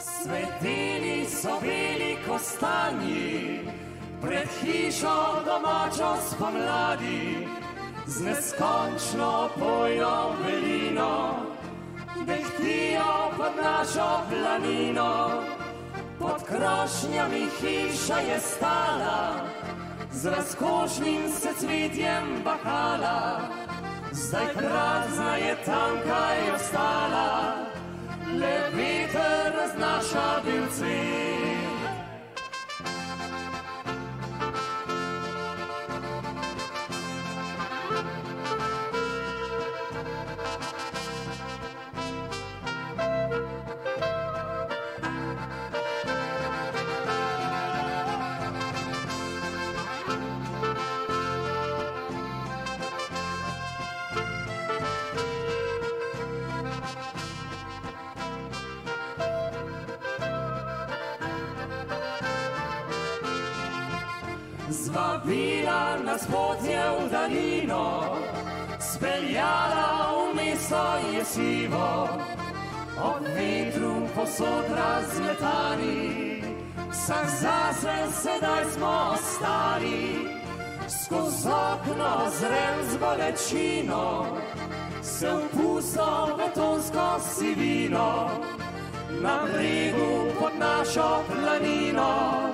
Svetili so bili kostanji, pred hišo domačo spomladi, z neskončno pojno velino, dehtijo pod našo planino, pod krošnjami hiša je stala, z razkošnim se cvetjem bakala, zdaj prazna je tamkaj ostala, le veter raznaša bil Zvabila nas pot je v dalino, speljala v meso je sivo, ob vetru posod razmetani, vsak zase sedaj smo ostali, skozi okno zrem z bolečino, se vpusto betonsko sivino, na bregu pod našo planino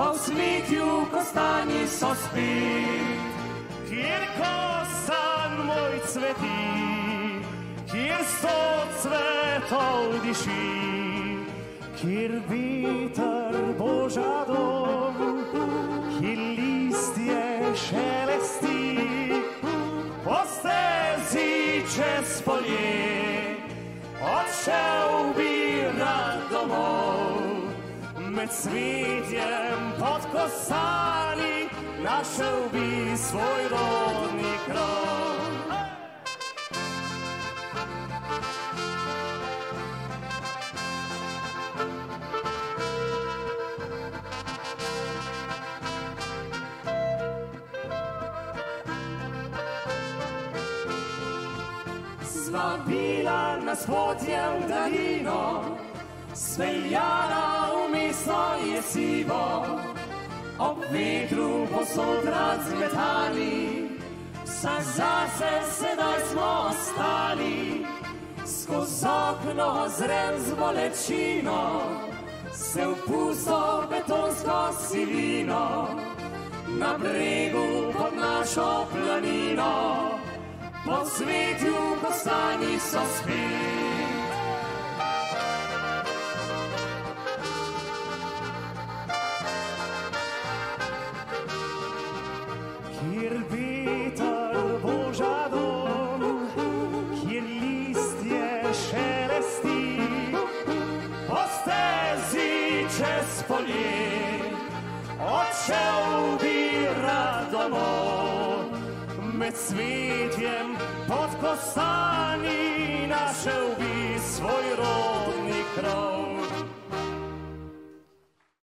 po svetju kostanji so spet. Kjer kosan moj cveti, kjer sto cvetov diši, kjer veter boža dom, kjer listje šelesti, po stezi čez polje, odšel med svetjem pod kosani našel bi svoj rodni krov. Zvabila nas pot je v dalino, Sveljana v mesto je sivo, ob vetru posod razmetani, vsak zase sedaj smo ostali, skozi okno zrem z bolečino, se vpusto betonsko silino, na bregu pod našo planino, po svetju kostani so spet. Kjer veter boža dom, kjer listje šelesti, po stezi čez polje, odšel bi rad domov. Med svetjem pod kostani